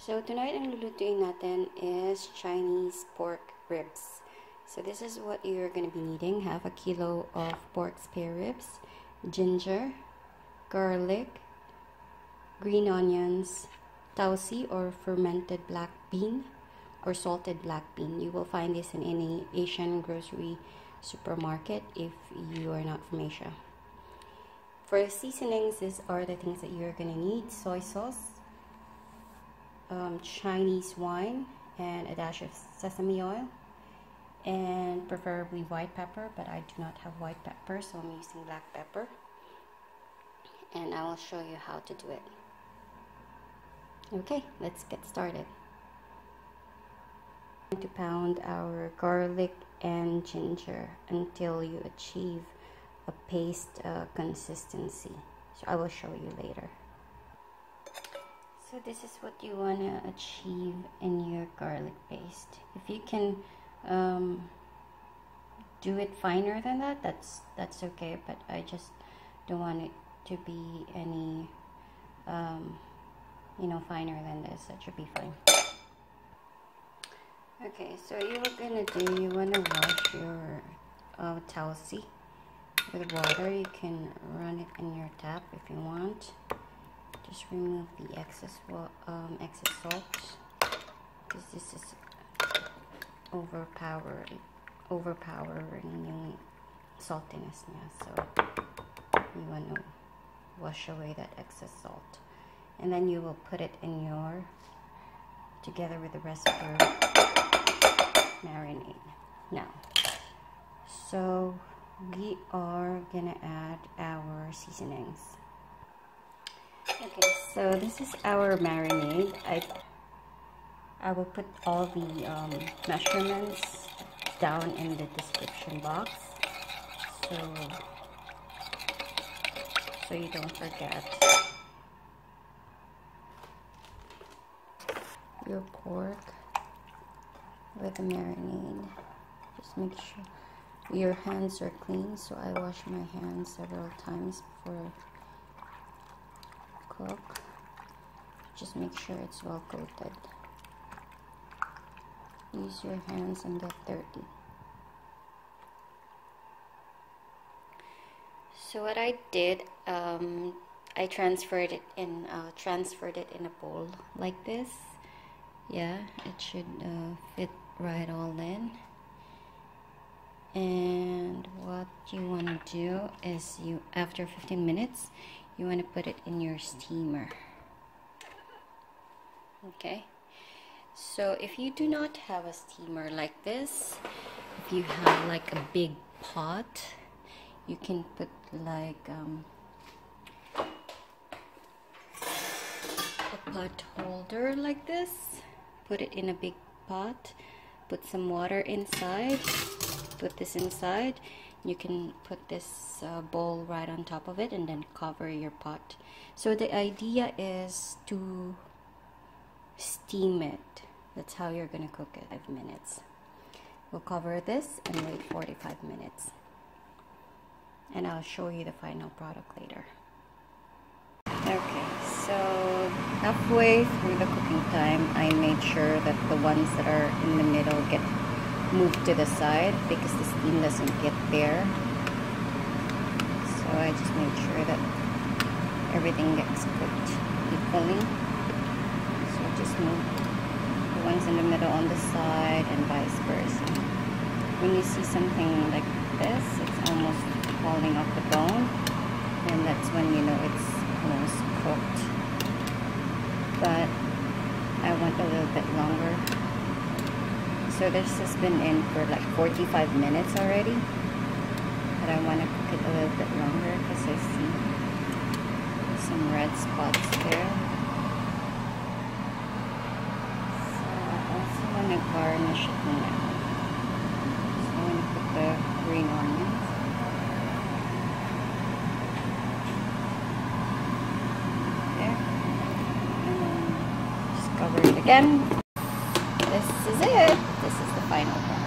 So tonight ang lulutuin natin is Chinese pork ribs. So this is what you're going to be needing. Half a kilo of pork spare ribs, ginger, garlic, green onions, tausi or fermented black bean or salted black bean. You will find this in any Asian grocery supermarket if you are not from Asia. For seasonings, these are the things that you're going to need. Soy sauce, um, Chinese wine and a dash of sesame oil and preferably white pepper but I do not have white pepper so I'm using black pepper. And I will show you how to do it. Okay let's get started. To pound our garlic and ginger until you achieve a paste uh, consistency. So I will show you later so this is what you want to achieve in your garlic paste. If you can um, do it finer than that, that's that's okay. But I just don't want it to be any, um, you know, finer than this. That should be fine. Okay, so you're gonna do. You wanna wash your uh, with water. You can run it in your tap if you want just remove the excess um, excess salt. Because this is overpowering overpowering saltiness niya so you want to wash away that excess salt. And then you will put it in your together with the rest of your marinade. Now so we are gonna add our seasonings Okay, so this is our marinade. I I will put all the um, measurements down in the description box, so so you don't forget. Your pork with the marinade. Just make sure your hands are clean. So I wash my hands several times before just make sure it's well coated. Use your hands and get dirty. So what I did um, I transferred it in uh, transferred it in a bowl like this. Yeah it should uh, fit right all in. And what you want to do is you after 15 minutes you want to put it in your steamer. Okay. So if you do not have a steamer like this if you have like a big pot you can put like um, a pot holder like this. Put it in a big pot. Put some water inside. Put this inside you can put this uh, bowl right on top of it and then cover your pot. So the idea is to steam it. That's how you're gonna cook it. Five minutes. We'll cover this and wait 45 minutes. And I'll show you the final product later. Okay so halfway through the cooking time I made sure that the ones that are in the middle get move to the side because the steam doesn't get there. So I just make sure that everything gets cooked equally. So just move the ones in the middle on the side and vice versa. When you see something like this it's almost falling off the bone and that's when you know it's almost cooked. But I want a little bit longer so this has been in for like 45 minutes already. But I want to cook it a little bit longer because I see some red spots there. So I also want to garnish it now. So I'm going to put the green onions. There. And then just cover it again final.